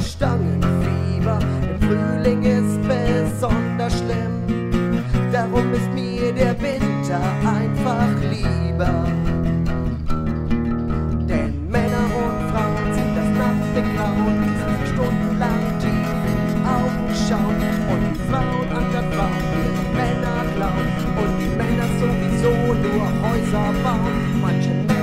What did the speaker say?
Stangenfieber. Im Frühling ist besonders schlimm, darum ist mir der Winter einfach lieber. Denn Männer und Frauen sind das nackte Grauen, die sich stundenlang tief in die Augen schauen. Und die Frauen an der Frau ihre Männer glauben. und die Männer sowieso nur Häuser bauen. Manche Männer